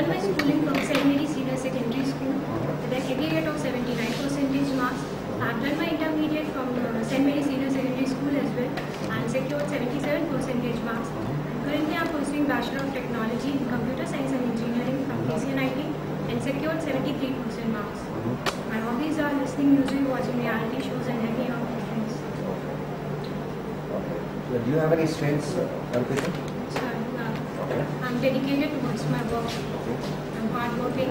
done my schooling from St. Mary Senior Secondary School with an aggregate of 79 percentage marks. I've done my intermediate from uh, St. Mary Senior Secondary School as well and secured 77 percentage marks. Currently, I'm pursuing Bachelor of Technology in Computer Science and Engineering from KCNIT and secured 73 percent marks. My hobbies are listening music, watching reality shows, and hanging out with friends. Do you have any strengths, Arpita? Okay. I'm dedicated towards my work. I'm hardworking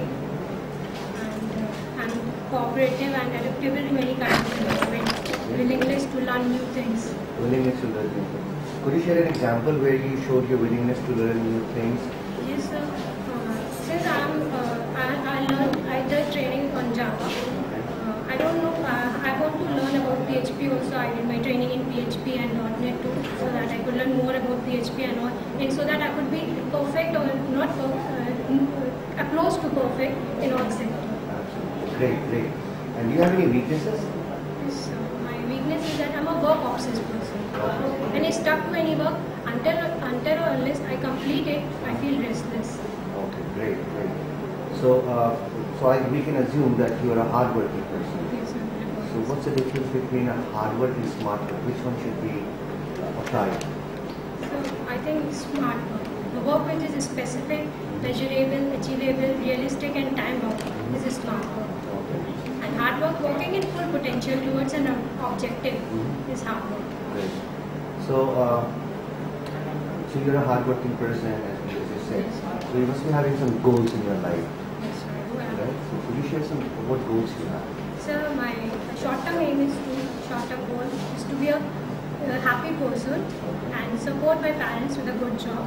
and uh, I'm cooperative and adaptable in many kinds of environment. Willingness to learn new things. Willingness to learn new things. Could you share an example where you showed your willingness to learn new things? Yes, sir. Uh, since I'm, uh, I, I learned, I did training on Java. Uh, I don't know, uh, I want to learn about PHP also. I did my training in PHP and .NET too, so that I could learn more about PHP and all, and so that I could be perfect or not uh, uh, close to perfect in all sectors. Absolutely. Great, great. And do you have any weaknesses? My weakness is that I'm a work obsessed person. And I stuck to any work until, until or unless I complete it, I feel restless. Okay, great, great. So, uh, so I, we can assume that you are a hardworking person. Yes. So, what's the difference between a hardworking and smart work? Which one should be applied? Think smart work. The work which is specific, measurable, achievable, realistic and time bound is a smart work. And hard work working in full potential towards an objective Mhm. is hard work. great. So, uh, so you're a hardworking person, as you said. So you must be having some goals in your life, Yes, sir. I do right? So, could you share some what goals you have? So my short-term aim is to, short-term goal is to be a, a happy person and support my parents with a good job.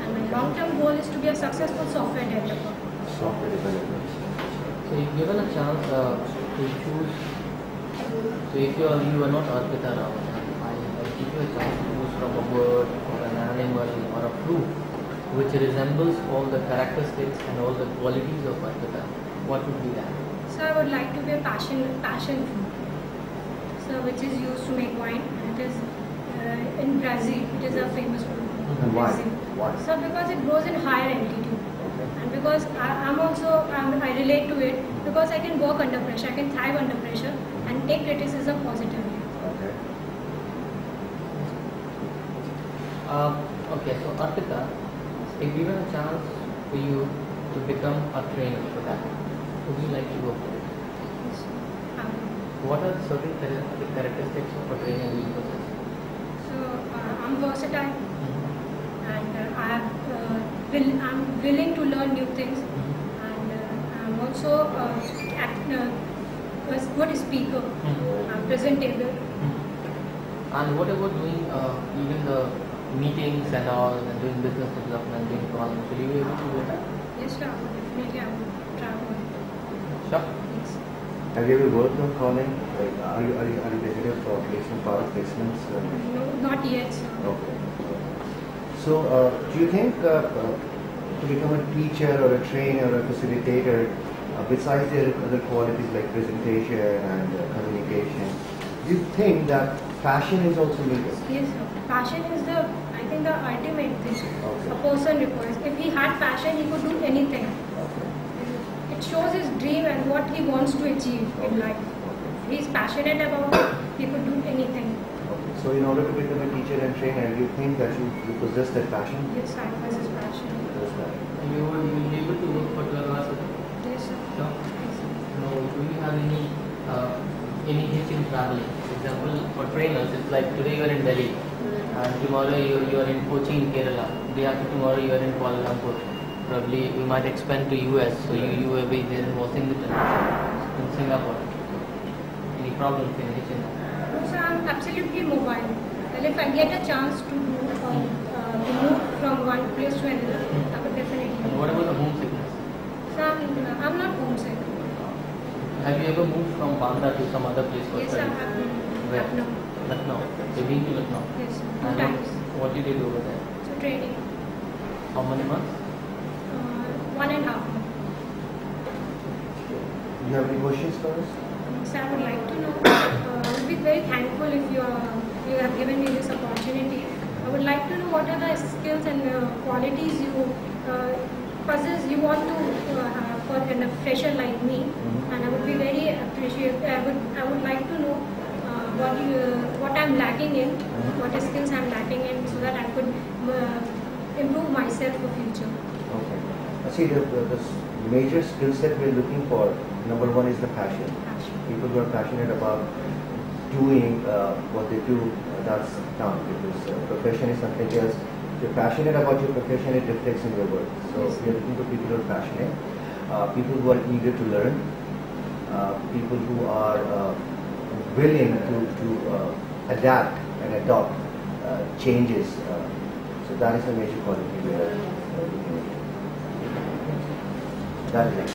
And my long-term goal is to be a successful software developer. Software development. So if given a chance uh, to choose, so if you are you are not Arpita Rawat, I, I give you a chance to choose from a bird or an animal or a fruit which resembles all the characteristics and all the qualities of Arpita, what would be that? So I would like to be a passion passion fruit. So which is used to make wine. It is uh, in Brazil. It is a famous fruit. Why? Why? So because it grows in higher altitude. And because I, I'm also, I'm, I relate to it because I can work under pressure, I can thrive under pressure and take criticism positively. Okay. Uh, okay, so Arpita, if given a chance for you to become a trainer for that, would you like to go for it? Um, What are certain char- characteristics of a trainer you possess? so uh, I'm versatile and uh, I have, uh, will, I'm willing to learn new things and uh, I'm also uh, act, uh, a good speaker, I'm presentable. And what about doing uh, even the meetings and all and doing business development, doing calling? Will you be able to do that? Yes, sir, definitely I would travel. Sure. Have you ever worked on calling? Like, are you are you are you dedicated for placement product placements? Uh, No, not yet. Okay. So, uh, do you think uh, uh, to become a teacher or a trainer or a facilitator, uh, besides their other qualities like presentation and uh, communication, do you think that passion is also needed? Yes. Passion is the, I think, the ultimate thing Okay. a person requires. If he had passion, he could do anything. Okay. It shows his dream and what he wants to achieve in life. If he's passionate about it, he could do anything. Okay. So, in order to become a teacher and trainer, do you think that you, you possess that passion? Yes, I was his passion. Possess that. You will you be able to work for 12 hours a day? Yes, sir. Sure. No, do you have any uh, any hitch in traveling? For example, for trainers, it's like today you are in Delhi and tomorrow you, you are in Kochi in Kerala. Day after tomorrow you are in Kuala Lumpur. Probably you might expand to US, so you, you will be there in Washington, in Singapore. Any problems in in that? So I'm absolutely mobile. Well, if I get a chance to do, uh, uh, to move from one place to another, I would definitely. And what about the homesickness? So I'm, I'm not homesick. Have you ever moved from Banda to some other place for Yes, I study? have. Where? No. Lucknow. So you've been to Lucknow. Yes, two times. what did you do over there? So training. How many months? Uh, one and a half. Do you have any questions for us? So I would like to know, uh, I would be very thankful if you, are, you have given me this opportunity. I would like to know what are the skills and uh, qualities you uh, possess, you want to work and a fresher like me, Mhm. and I would be very appreciate. I would I would like to know uh, what you what I'm lacking in, Mhm. what skills I'm lacking in, so that I could uh, improve myself for future. Okay. See, the, the, the major skill set we're looking for, number one is the passion. People who are passionate about doing uh, what they do, uh, that's done because uh, profession is something else. If you're passionate about your profession, it reflects in your work. So Yes. we're looking for people who are passionate, uh, people who are eager to learn, uh, people who are uh, willing to, to uh, adapt and adopt uh, changes. Uh, so that is the major quality we are looking at. That is it.